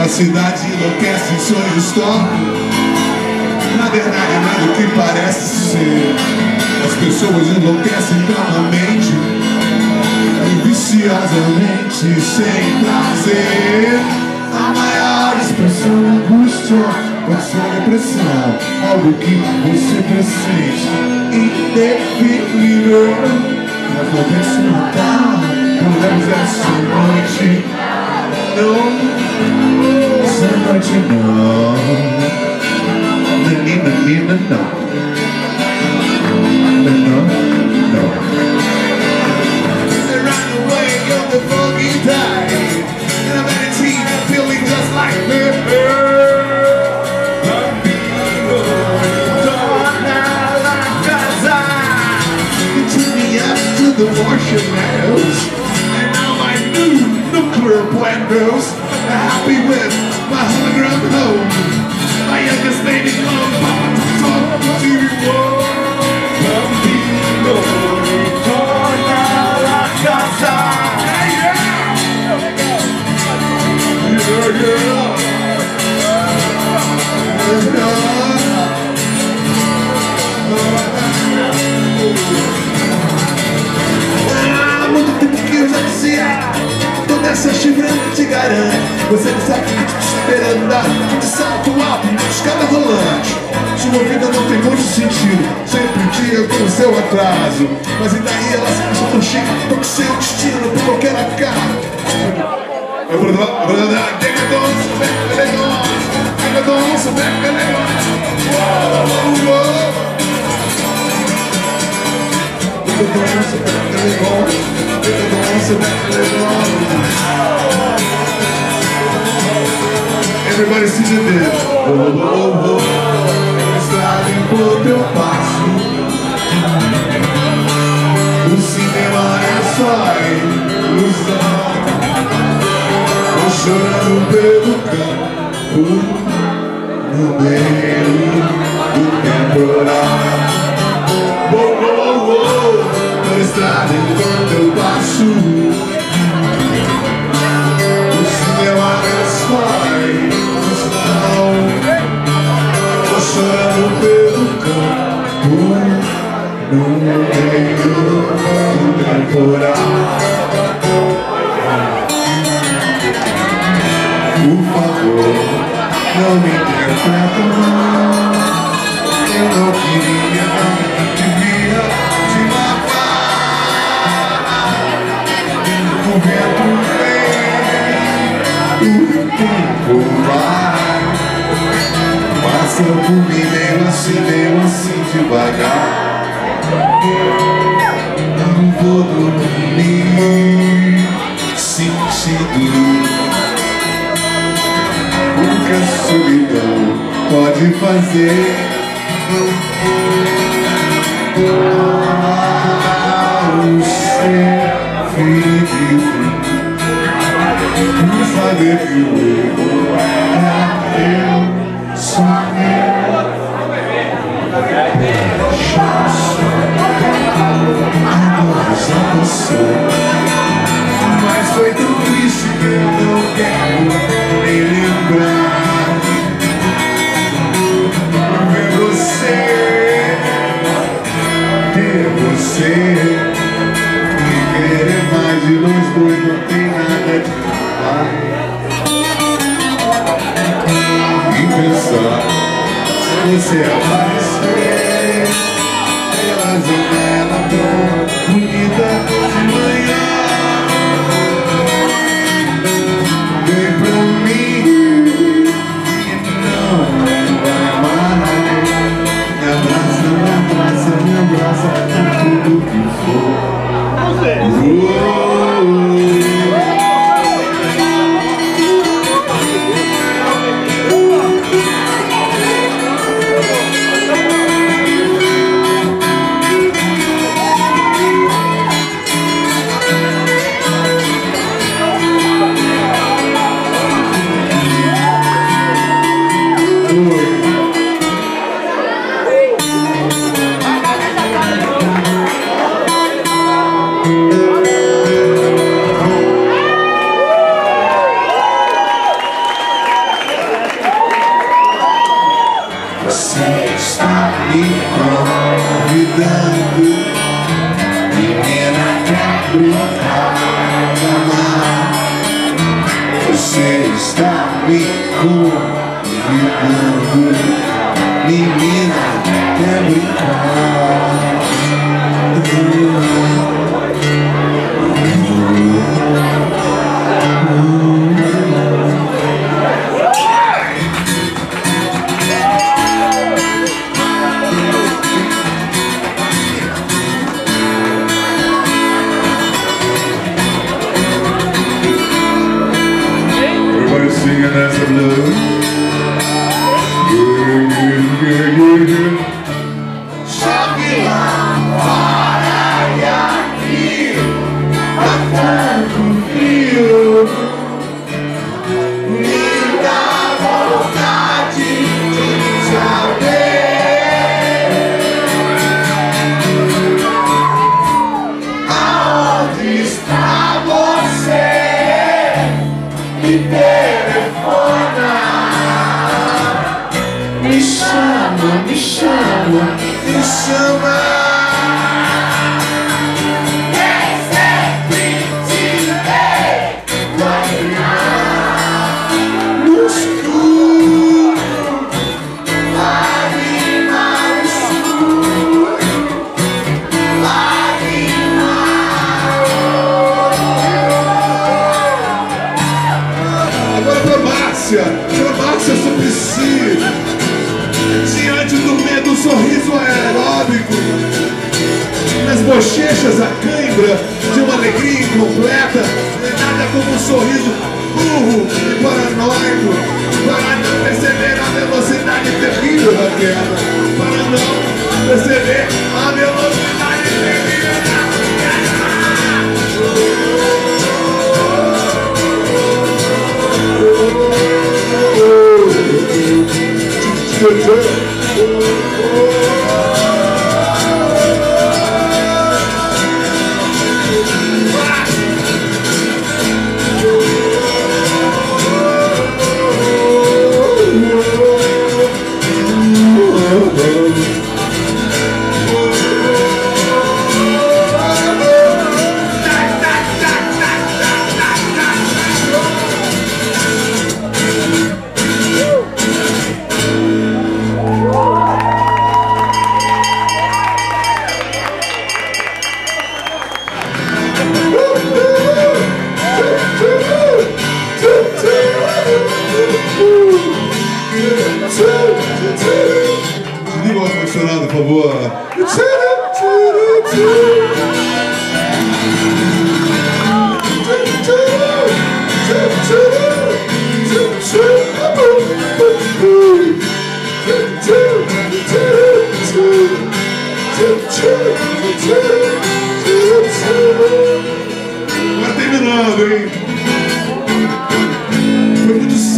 A cidade enlouquece, sonhos tornam Na verdade nada do que parece ser. As pessoas enlouquecem calmamente E viciosamente sem prazer. A maior expressão é angústia Pode ser depressão. Algo que você pressente Indefinível Mas não pense em matar Problemas essa noite Não Essa noite não Menina, menina, não Não, não Around the way of the foggy tide And I'm at a team feeling just like me the marshmallows And now my new nuclear plant grows Happy with my hologram home. My youngest lady clone Papa talk to you garante Você que te esperando De salto alto, escada rolante Sua vida não tem muito sentido Sempre dia com o seu atraso Mas e daí ela se acha tão chique Com seu destino por qualquer acaso É verdade, é verdade Diga doce, beca negócio Diga doce, beca negócio Uou, uou Diga doce, beca negócio Everybody sing it there. Oh, oh, oh, está limpo teu passo. O cinema é só ilusão. Tô chorando pelo campo, no meio pelo campo, no meio do temporal. Por favor, não me interpreta mal. Pode fazer demais E pensar Você aparecer Pela janela tão bonita brincando Menina brincar Você está me convidando Menina Me chama, me chama, me chama de uma alegria incompleta Nada como um sorriso burro e paranoico Para não perceber a velocidade terrível da queda Para não perceber a velocidade terrível da queda Desliga o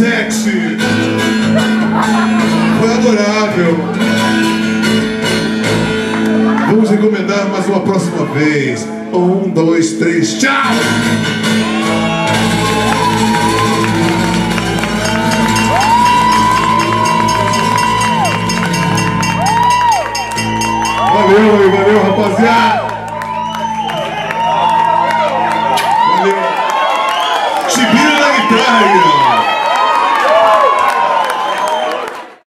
sexy. Foi adorável. Vamos encomendar mais uma próxima vez. Um, dois, três, tchau! Valeu, valeu, rapaziada!